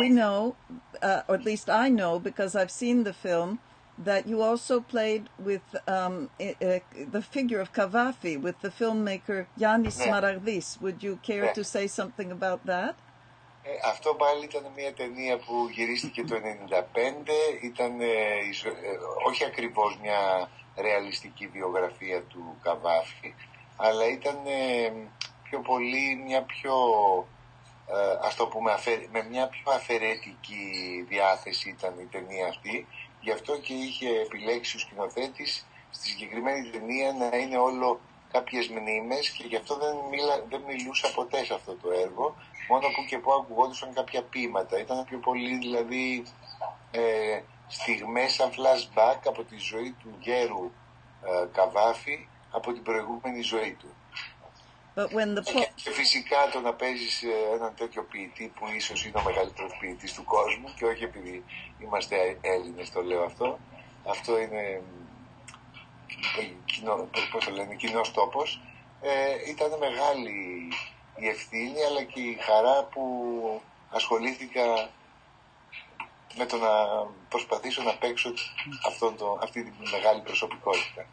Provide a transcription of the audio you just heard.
we know, uh, or at least I know because I've seen the film, that you also played with um, uh, the figure of Cavafi with the filmmaker Yannis Ναι. Smaragdis. Would you care Ναι. to say something about that? Ε, αυτό πάλι ήταν μια ταινία που γυρίστηκε το 1995. Ήταν ε, η ζω- ε, όχι ακριβώς μια ρεαλιστική βιογραφία του Καβάφη, αλλά ήταν ε, πιο πολύ μια πιο, ε, ας το πούμε, αφαι- με μια πιο αφαιρετική διάθεση ήταν η ταινία αυτή. Γι' αυτό και είχε επιλέξει ο σκηνοθέτης στη συγκεκριμένη ταινία να είναι όλο κάποιες μνήμες και γι' αυτό δεν, μίλα, δεν μιλούσα ποτέ σε αυτό το έργο μόνο που και που ακουγόντουσαν κάποια ποίηματα. Ήταν πιο πολύ δηλαδή ε, στιγμές σαν flashback από τη ζωή του γέρου ε, Καβάφη από την προηγούμενη ζωή του. But when the Και, po- και φυσικά το να παίζεις ε, έναν τέτοιο ποιητή που ίσως είναι ο μεγαλύτερος ποιητής του κόσμου και όχι επειδή είμαστε Έλληνες το λέω αυτό. Αυτό είναι ε, κοινό, πώς το λένε, κοινός τόπος. Ε, ήταν μεγάλη η ευθύνη αλλά και η χαρά που ασχολήθηκα με το να προσπαθήσω να παίξω αυτόν το, αυτή τη μεγάλη προσωπικότητα.